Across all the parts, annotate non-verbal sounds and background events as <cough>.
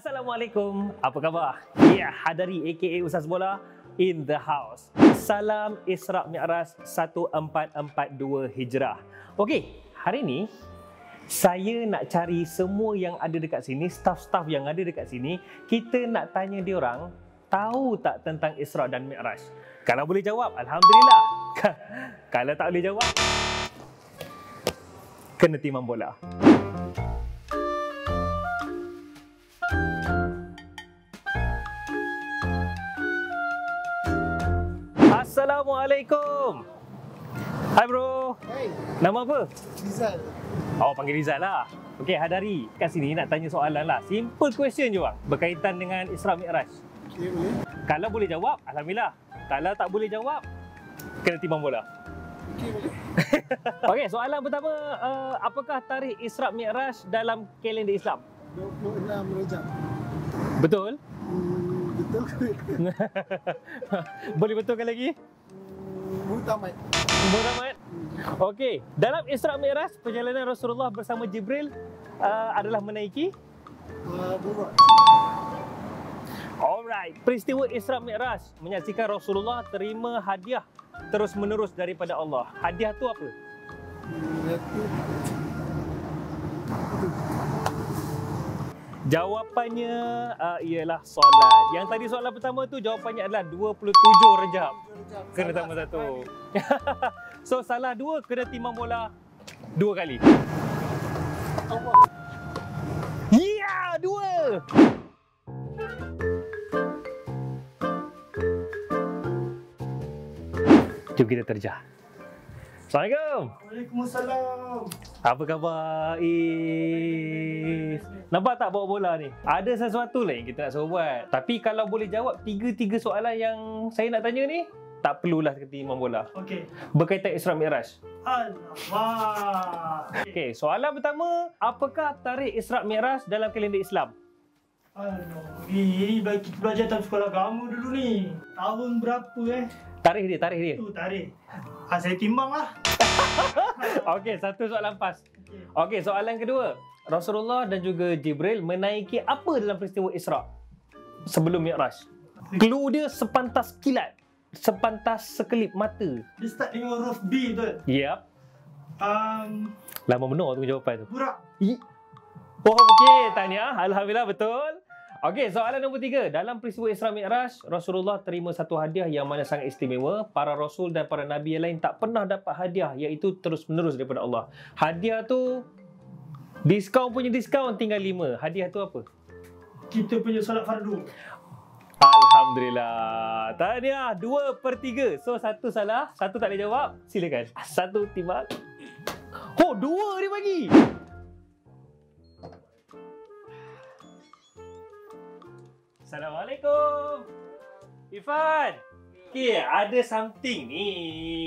Assalamualaikum. Apa khabar? Ya, Hadari aka Ustaz Bola in the house. Salam Isra Mi'raj 1442 Hijrah. Okey, hari ni saya nak cari semua yang ada dekat sini, staff-staff yang ada dekat sini, kita nak tanya dia orang tahu tak tentang Isra dan Mi'raj? Kalau boleh jawab, alhamdulillah. <laughs> Kalau tak boleh jawab, kena timang bola. Assalamualaikum. Hai bro. Hai, Nama apa? Rizal. Oh panggil Rizal lah. Okey, Hadari. Kat sini nak tanya soalan lah. Simple question je bang. Berkaitan dengan Isra Mi'raj. Okay, boleh? Kalau boleh jawab, Alhamdulillah. Kalau tak boleh jawab, kena timbang bola. Okay, boleh. <laughs> Okey, soalan pertama. Uh, apakah tarikh Isra Mi'raj dalam kalender Islam? 26 Rejab. Betul? <laughs> Boleh betulkan lagi? Mutamat. Muhammad. Okey, dalam Isra Mi'raj, perjalanan Rasulullah bersama Jibril uh, adalah menaiki Uh. Alright, peristiwa Isra Mi'raj menyaksikan Rasulullah terima hadiah terus menerus daripada Allah. Hadiah tu apa? Itu. Jawapannya uh, ialah solat. Yang tadi soalan pertama tu jawapannya adalah 27 Rejab. Kena tambah satu. <laughs> so salah dua kena timbang bola dua kali. Yeah, dua. Jom kita terjah. Assalamualaikum. Waalaikumsalam. Apa khabar Is? Nampak tak bawa bola ni? Ada sesuatu lah yang kita nak suruh buat. Tapi kalau boleh jawab tiga-tiga soalan yang saya nak tanya ni, tak perlulah ketimbang bola. Okey. Berkaitan Isra Mi'raj. Alamak. Okey, soalan pertama, apakah tarikh Isra Mi'raj dalam kalender Islam? Alamak. Ini bagi kita belajar dalam sekolah agama dulu ni. Tahun berapa eh? Tarikh dia, tarikh dia. Tu tarikh. Ha, saya timbang lah. <laughs> Okey, satu soalan pas. Okey. Soalan kedua. Rasulullah dan juga Jibril menaiki apa dalam peristiwa Isra sebelum Mi'raj? Clue dia sepantas kilat, sepantas sekelip mata. Dia start dengan huruf B betul? Yap. Um, Lama benar tu jawapan tu. burak. I. Oh, okey. Tahniah. Alhamdulillah betul. Okey, soalan nombor tiga. Dalam peristiwa Isra Mi'raj, Rasulullah terima satu hadiah yang mana sangat istimewa. Para Rasul dan para Nabi yang lain tak pernah dapat hadiah iaitu terus-menerus daripada Allah. Hadiah tu, diskaun punya diskaun tinggal lima. Hadiah tu apa? Kita punya solat fardu. Alhamdulillah. Tahniah. Dua per tiga. So, satu salah. Satu tak boleh jawab. Silakan. Satu timbang. Oh, dua dia bagi. Assalamualaikum. Irfan. Okay, ada something ni.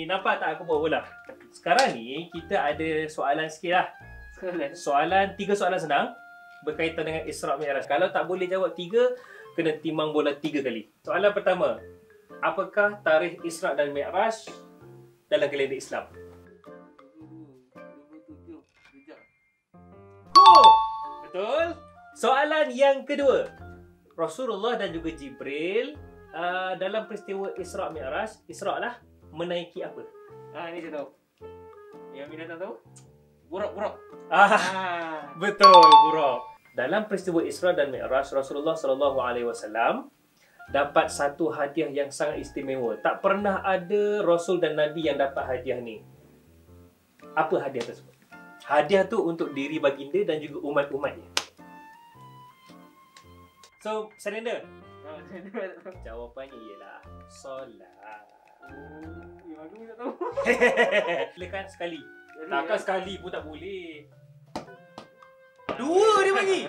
Nampak tak aku bawa bola? Sekarang ni, kita ada soalan sikit lah. Soalan. Soalan, tiga soalan senang. Berkaitan dengan Isra Mi'raj. Kalau tak boleh jawab tiga, kena timbang bola tiga kali. Soalan pertama. Apakah tarikh Isra dan Mi'raj dalam kalender Islam? Oh, betul. Soalan yang kedua. Rasulullah dan juga Jibril uh, dalam peristiwa Isra Mi'raj, Isra lah menaiki apa? Ah, ini saya tahu. Yang Mina tak tahu? Buruk-buruk. Ah, Ah. <laughs> betul, Buruk. Dalam peristiwa Isra dan Mi'raj, Rasulullah sallallahu alaihi wasallam dapat satu hadiah yang sangat istimewa. Tak pernah ada rasul dan nabi yang dapat hadiah ni. Apa hadiah tersebut? Hadiah tu untuk diri baginda dan juga umat-umatnya. So, surrender. Ah, tahu. Jawapannya ialah solat. Oh, aku tak tahu. <laughs> Silakan sekali. Takkan ya. sekali pun tak boleh. Dua dia bagi.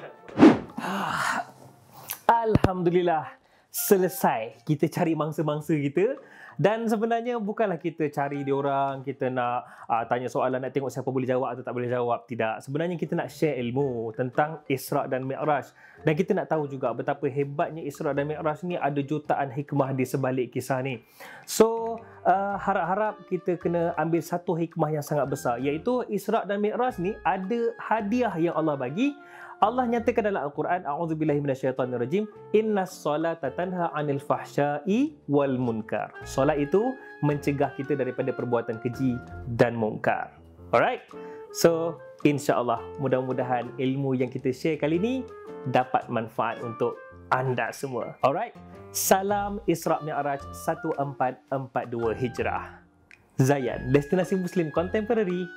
<laughs> Alhamdulillah. Selesai kita cari mangsa-mangsa kita dan sebenarnya bukanlah kita cari dia orang, kita nak uh, tanya soalan nak tengok siapa boleh jawab atau tak boleh jawab. Tidak. Sebenarnya kita nak share ilmu tentang Isra dan Mi'raj dan kita nak tahu juga betapa hebatnya Isra dan Mi'raj ni ada jutaan hikmah di sebalik kisah ni. So, uh, harap-harap kita kena ambil satu hikmah yang sangat besar iaitu Isra dan Mi'raj ni ada hadiah yang Allah bagi Allah nyatakan dalam Al-Quran, A'udzubillahi minasyaitonirrajim, Inna solata tanha anil fahsyai wal munkar. Solat itu mencegah kita daripada perbuatan keji dan mungkar. Alright? So, insya-Allah mudah-mudahan ilmu yang kita share kali ini dapat manfaat untuk anda semua. Alright? Salam Isra Mi'raj 1442 Hijrah. Zayan, destinasi Muslim contemporary.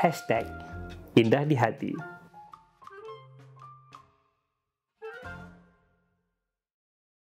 Hashtag Indah di Hati.